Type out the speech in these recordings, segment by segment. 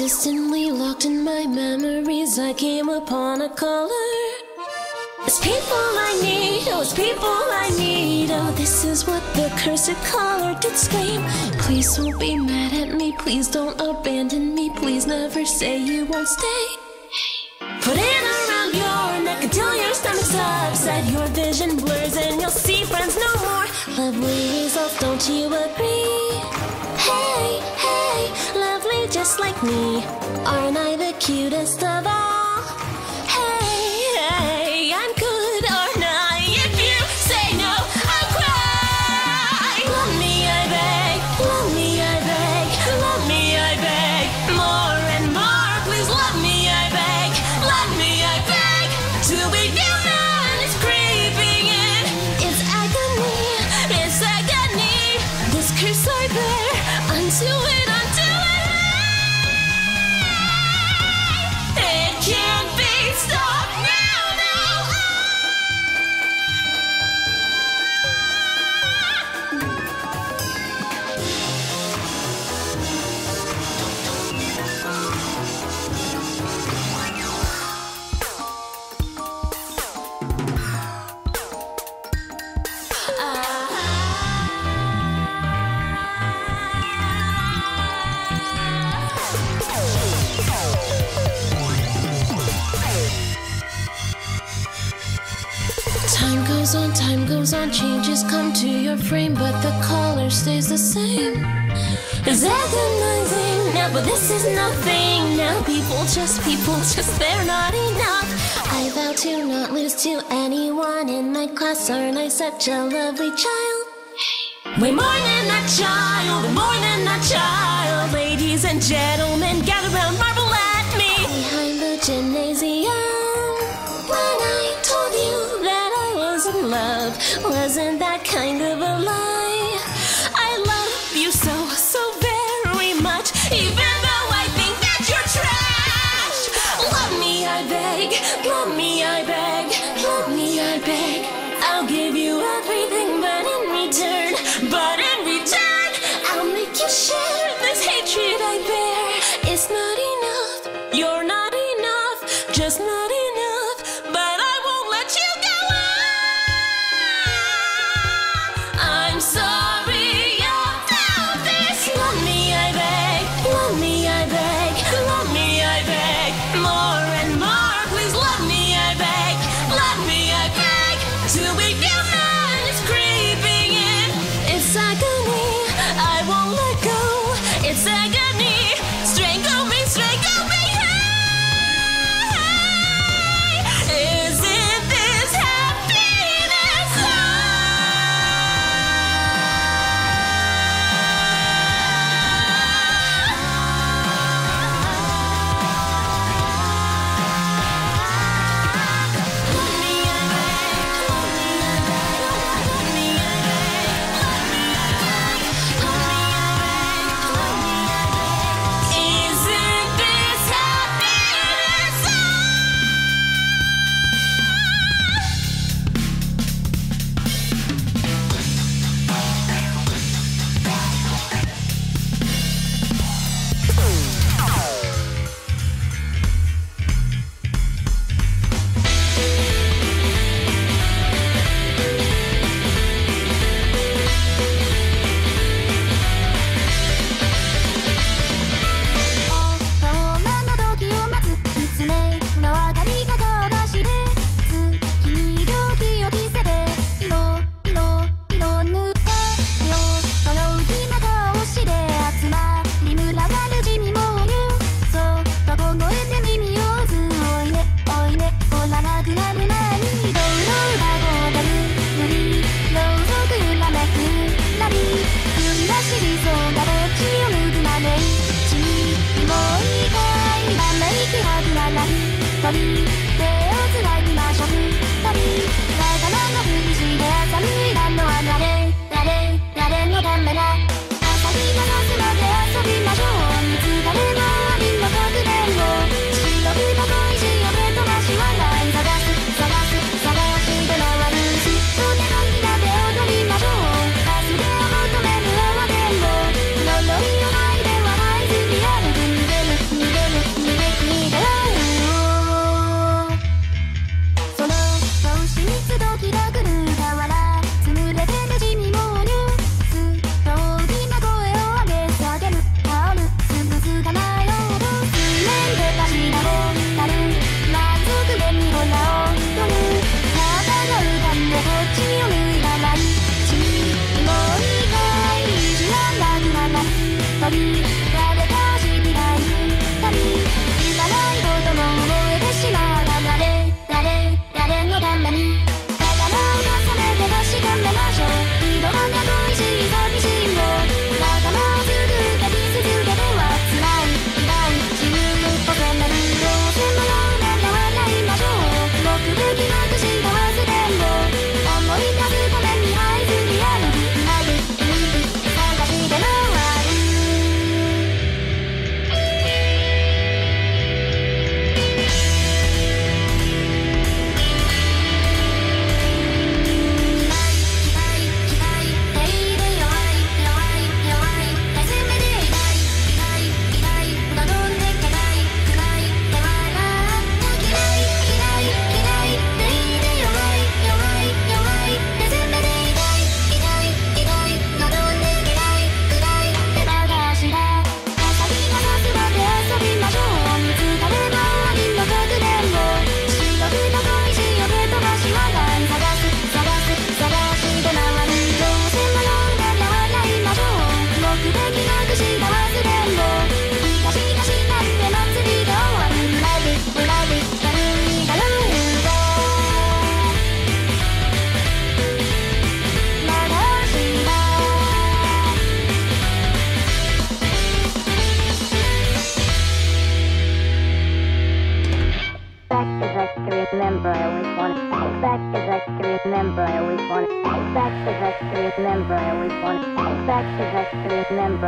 Persistently locked in my memories, I came upon a color. It's people I need, oh, it's people I need. Oh, this is what the cursed color did scream. Please don't be mad at me, please don't abandon me, please never say you won't stay. Put it around your neck until your stomach's upset. Your vision blurs and you'll see friends no more. Lovely results, don't you agree? Me. Aren't I the cutest of all? This is nothing. Now people, just people, just they're not enough. I vow to not lose to anyone in my class. Aren't I such a lovely child? Way more than a child, more than a child. Ladies and gentlemen, gather round, marvel at me. Behind the gymnasium, when I told you that I was in love, wasn't that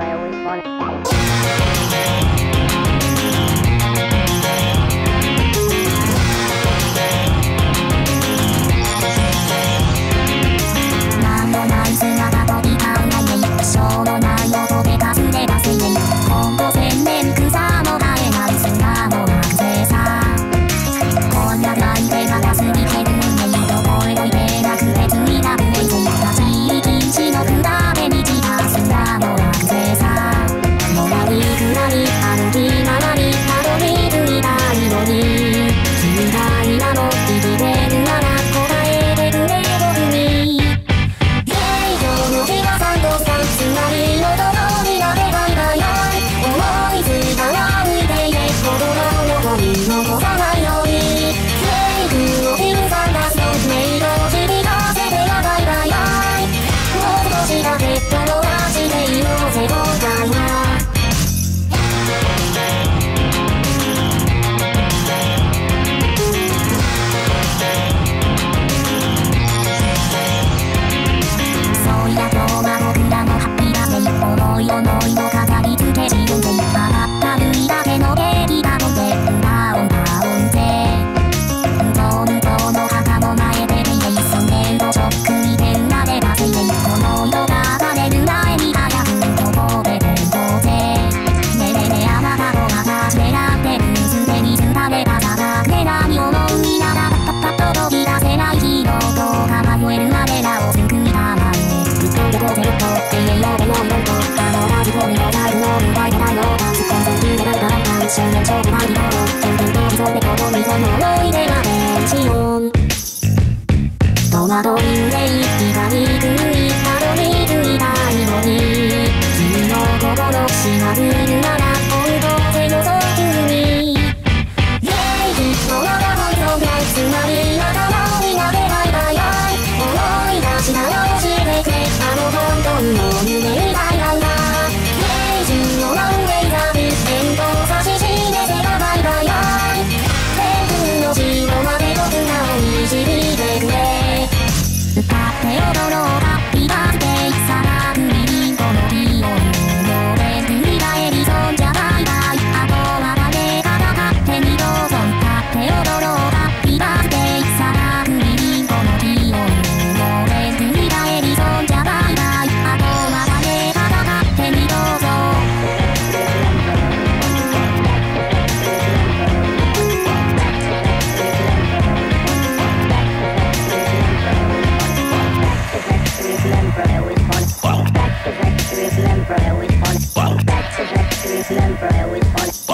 I always want umbrella with one.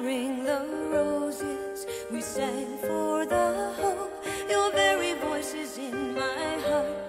gathering the roses we sang for the hope. Your very voice is in my heart.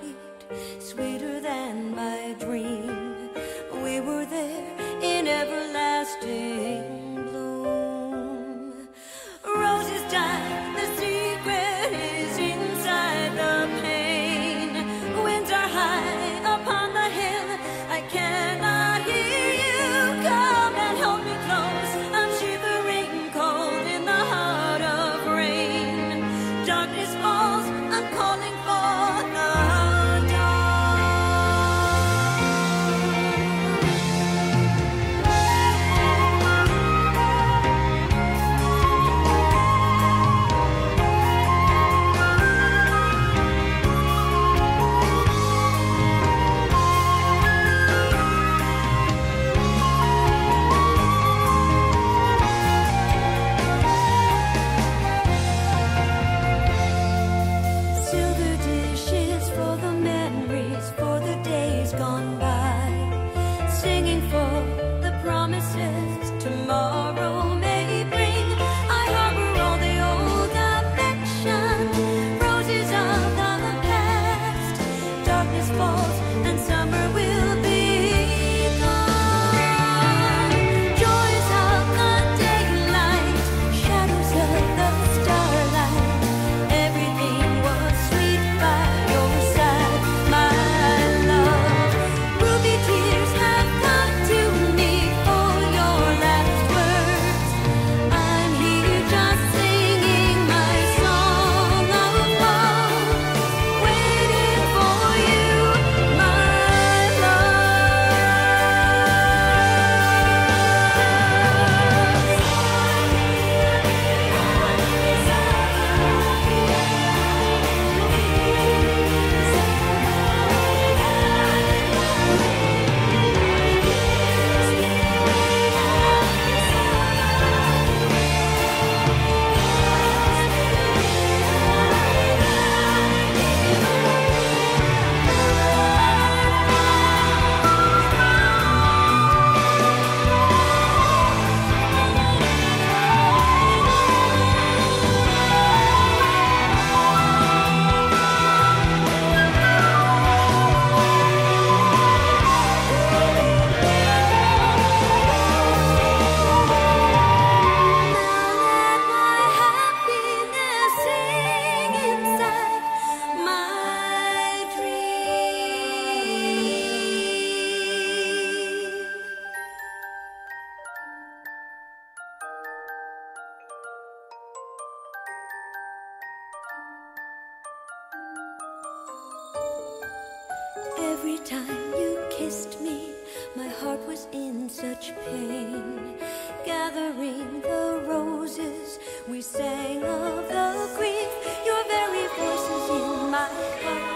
Every time you kissed me, my heart was in such pain. Gathering the roses, we sang of the grief, your very voices in my heart.